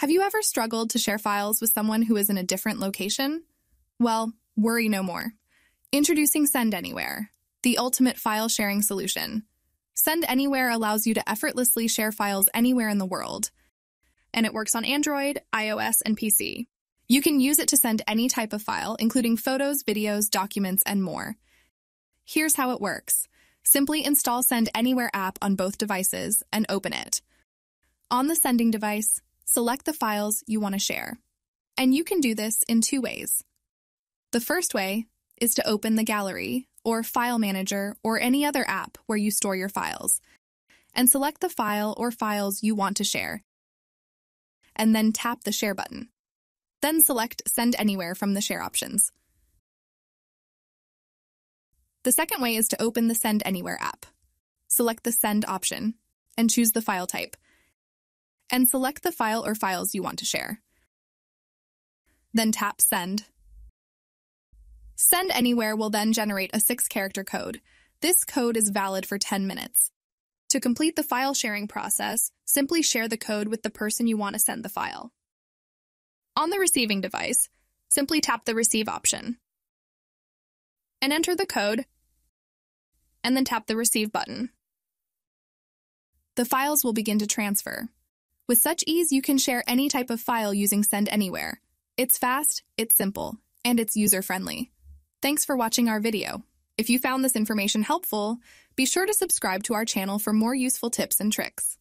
Have you ever struggled to share files with someone who is in a different location? Well, worry no more. Introducing Send Anywhere, the ultimate file sharing solution. Send Anywhere allows you to effortlessly share files anywhere in the world, and it works on Android, iOS, and PC. You can use it to send any type of file, including photos, videos, documents, and more. Here's how it works. Simply install Send Anywhere app on both devices and open it. On the sending device, select the files you want to share. And you can do this in two ways. The first way is to open the gallery or file manager or any other app where you store your files and select the file or files you want to share. And then tap the Share button. Then select Send Anywhere from the Share options. The second way is to open the Send Anywhere app. Select the Send option and choose the file type. And select the file or files you want to share. Then tap Send. Send Anywhere will then generate a six character code. This code is valid for 10 minutes. To complete the file sharing process, simply share the code with the person you want to send the file. On the receiving device, simply tap the Receive option and enter the code, and then tap the Receive button. The files will begin to transfer. With such ease, you can share any type of file using Send Anywhere. It's fast, it's simple, and it's user-friendly. Thanks for watching our video. If you found this information helpful, be sure to subscribe to our channel for more useful tips and tricks.